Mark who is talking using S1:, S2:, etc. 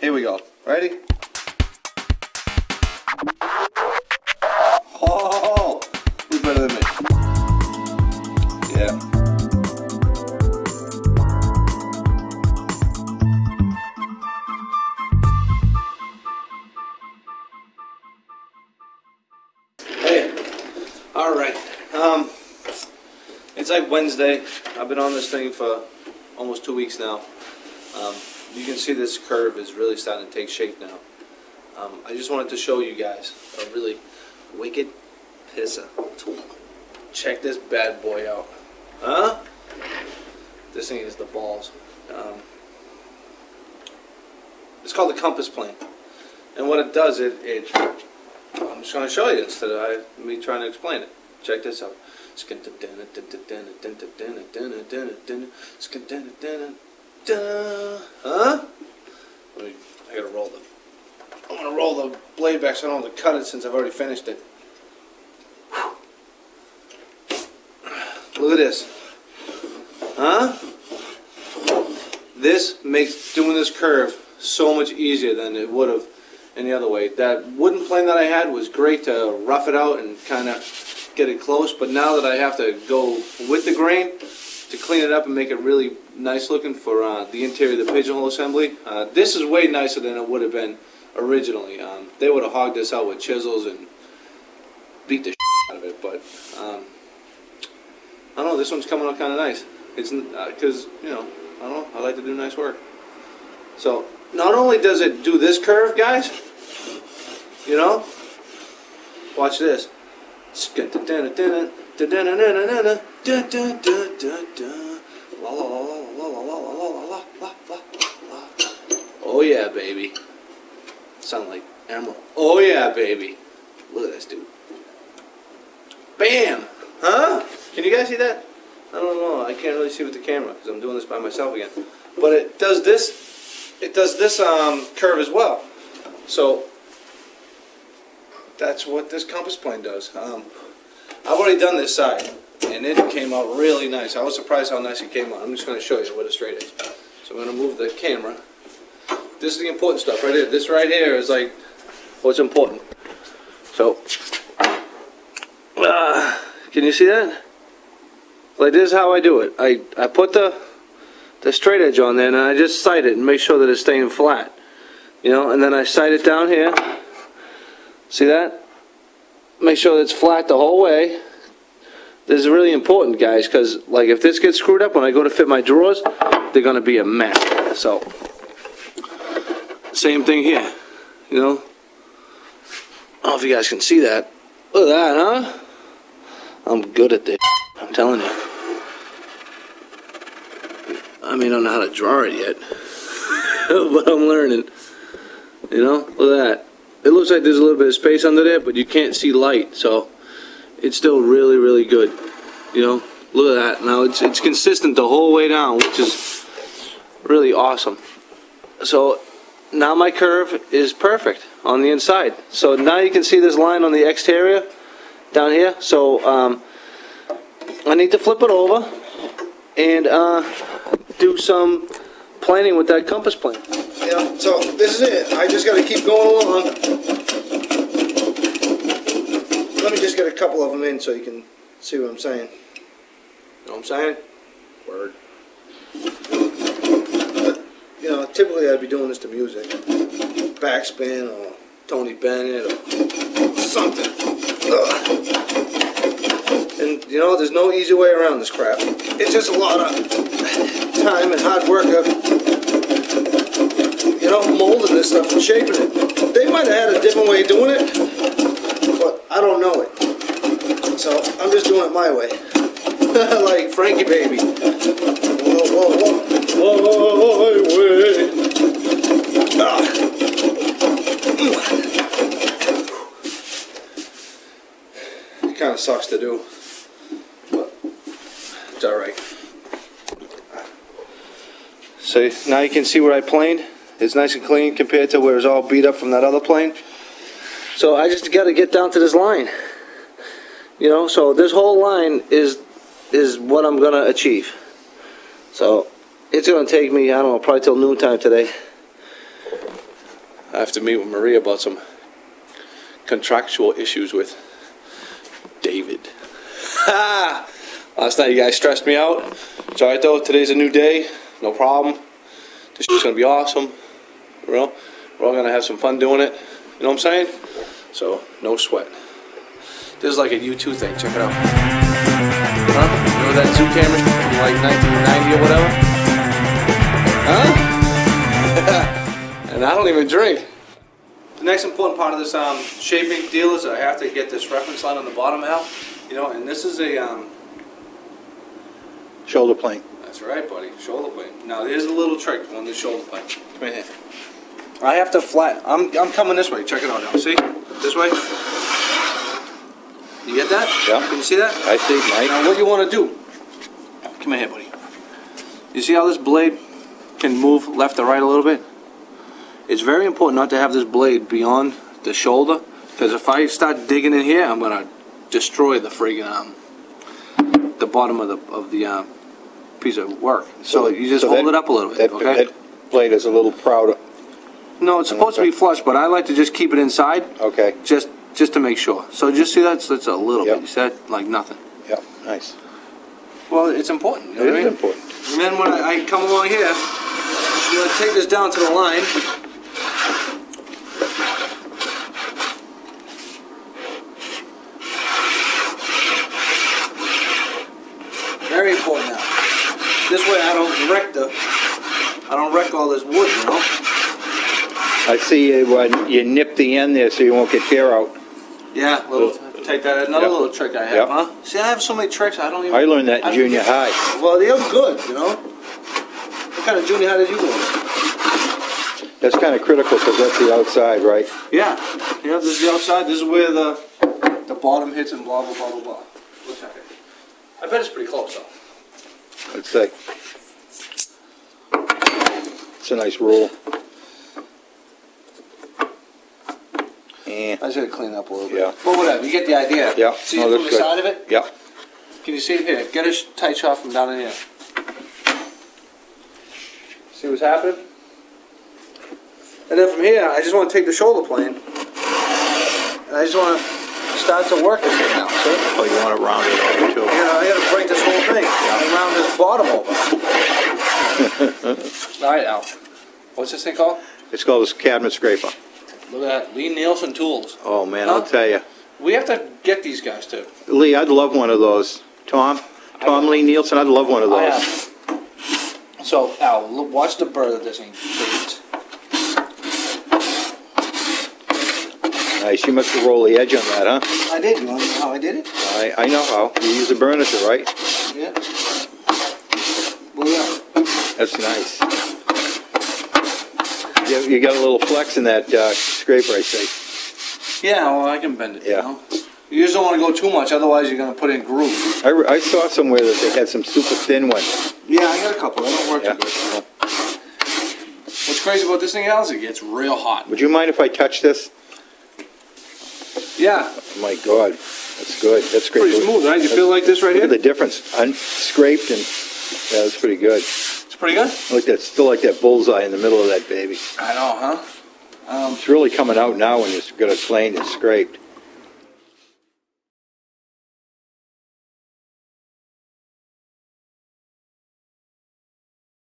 S1: Here we go. Ready? Oh, who's better than me? Yeah. Hey, all right. Um, it's like Wednesday. I've been on this thing for almost two weeks now. Um, you can see this curve is really starting to take shape now. Um, I just wanted to show you guys a really wicked pisser. Check this bad boy out. Huh? This thing is the balls. Um, it's called the compass plane. And what it does, it, it I'm just going to show you instead of I, me trying to explain it. Check this out. Uh, huh? Let me, I gotta roll the. I'm gonna roll the blade back so I don't have to cut it since I've already finished it. Look at this. Huh? This makes doing this curve so much easier than it would have any other way. That wooden plane that I had was great to rough it out and kind of get it close, but now that I have to go with the grain to clean it up and make it really nice looking for uh, the interior of the pigeonhole assembly, uh, this is way nicer than it would have been originally. Um, they would have hogged this out with chisels and beat the out of it, but um, I don't know. This one's coming out kind of nice. It's because you know I don't know. I like to do nice work. So not only does it do this curve, guys, you know, watch this. Oh yeah, baby. Sound like Emeril. Oh yeah, baby. Look at this dude. Bam! Huh? Can you guys see that? I don't know. I can't really see with the camera because I'm doing this by myself again. But it does this. It does this um, curve as well. So that's what this compass plane does. Um, I've already done this side, and it came out really nice. I was surprised how nice it came out. I'm just going to show you what a straight is. So I'm going to move the camera. This is the important stuff right here. This right here is like what's important. So, uh, can you see that? Like this is how I do it. I, I put the the straight edge on there and I just sight it and make sure that it's staying flat. You know, and then I sight it down here. See that? Make sure that it's flat the whole way. This is really important, guys, because like if this gets screwed up when I go to fit my drawers, they're gonna be a mess. So, same thing here. You know. I don't know if you guys can see that. Look at that, huh? I'm good at this. I'm telling you. I mean, I don't know how to draw it yet, but I'm learning. You know, look at that. It looks like there's a little bit of space under there, but you can't see light, so it's still really, really good. You know, look at that. Now it's it's consistent the whole way down, which is really awesome. So now my curve is perfect on the inside. So now you can see this line on the exterior down here. So um, I need to flip it over and uh, do some planning with that compass plane. Yeah, so this is it. I just got to keep going along. Let me just get a couple of them in so you can see what I'm saying. Know what I'm saying? Word. You know, typically I'd be doing this to music. Backspin or Tony Bennett or something. Ugh. And you know, there's no easy way around this crap. It's just a lot of time and hard work of, you know, molding this stuff and shaping it. They might have had a different way of doing it, I don't know it. So I'm just doing it my way. like Frankie Baby. Whoa, whoa, whoa. My way. Ah. It kind of sucks to do, but it's all right. So now you can see where I planed. It's nice and clean compared to where it's all beat up from that other plane. So I just got to get down to this line. You know, so this whole line is is what I'm gonna achieve. So it's gonna take me, I don't know, probably till noontime today. I have to meet with Maria about some contractual issues with David. Ah, last night you guys stressed me out. It's alright though, today's a new day, no problem. This is gonna be awesome. You know, we're all gonna have some fun doing it. You know what I'm saying? So, no sweat. This is like a U2 thing, check it out. Huh? Remember that zoo camera from like 1990 or whatever? Huh? and I don't even drink. The next important part of this um, shaping deal is I have to get this reference line on the bottom out. You know, and this is a, um,
S2: Shoulder plane.
S1: that's right, buddy, shoulder plane. Now, there's a little trick on this shoulder plane. Come in here. I have to flat, I'm, I'm coming this way, check it out now, see? This way. You get that?
S2: Yeah.
S1: Can you see that?
S2: I see, Mike.
S1: Now, what you want to do, come here, buddy. You see how this blade can move left or right a little bit? It's very important not to have this blade beyond the shoulder, because if I start digging in here, I'm gonna destroy the friggin' um, the bottom of the of the um, piece of work. So you just
S2: So
S1: hold
S2: that-
S1: it up a little bit,
S2: That,
S1: okay?
S2: that blade is a little prouder.
S1: No, it's supposed to be flush, but I like to just keep it inside,
S2: Okay,
S1: just just to make sure. So just see that, so it's a little
S2: Yep.
S1: bit. You said like nothing.
S2: yeah, nice.
S1: Well, it's important. You know
S2: It
S1: what I
S2: is
S1: mean?
S2: important.
S1: And then when I, I come along here, I'm gonna take this down to the line. Very important now. This way I don't wreck the, I don't wreck all this wood, you know?
S2: I see you, when you nip the end there so you won't get tear out.
S1: Yeah, little, take that, another
S2: Yep.
S1: little trick I have,
S2: Yep.
S1: huh? See, I have so many tricks, I don't even.
S2: I learned that in
S1: don't-
S2: junior high.
S1: Well, they're good, you know? What kind of junior high did you go to?
S2: That's kind of critical because that's the outside, right?
S1: Yeah, yeah, this is the outside, this is where the, the bottom hits and blah, blah, blah, blah, blah. Let's check it. I bet it's pretty close though.
S2: Let's say. It's a nice rule. Yeah,
S1: I just gotta clean up a little bit.
S2: Yeah.
S1: But whatever, you get the idea.
S2: yeah.
S1: See
S2: no,
S1: it from the
S2: good.
S1: side of it?
S2: Yeah,
S1: Can you see it here? Get a tight shot from down in here. See what's happening? And then from here, I just wanna take the shoulder plane, and I just wanna start to work this thing now, see?
S2: oh, you want to round it over too.
S1: You know, I gotta break this whole thing around this bottom over. All right, Al. What's this thing called?
S2: It's called a cabinet scraper.
S1: Look at that, Lie-Nielsen Tools.
S2: Oh, man, I'll
S1: Huh?
S2: tell you.
S1: We have to get these guys too.
S2: Lee, I'd love one of those. Tom, Tom Lie-Nielsen, I'd love one of
S1: I
S2: those.
S1: have. So, Al, look, watch the bird that this thing creates.
S2: Nice, you must have rolled the edge on that, huh?
S1: I did. You want to know how I did it?
S2: I, I know how. You use a burnisher, right?
S1: Yeah. Well, yeah.
S2: That's nice. You, you got a little flex in that uh, scraper, I see.
S1: Yeah, well, I can bend it.
S2: Yeah.
S1: You, know? you just don't want to go too much, otherwise you're gonna put in groove.
S2: I, re- I saw somewhere that they had some super thin ones.
S1: Yeah, I got a couple. They don't work
S2: Yeah.
S1: too good. What's crazy about this thing, Al, is it gets real hot.
S2: Would you mind if I touch this?
S1: Yeah.
S2: Oh my God, that's good. That's great.
S1: Pretty smooth, right? You feel like this right
S2: Look at
S1: here?
S2: the difference. Unscraped and yeah, that's pretty good.
S1: It's pretty good.
S2: Look, that's still like that bullseye in the middle of that baby.
S1: I know, huh? Um,
S2: It's really coming out now when you've got it planed and scraped.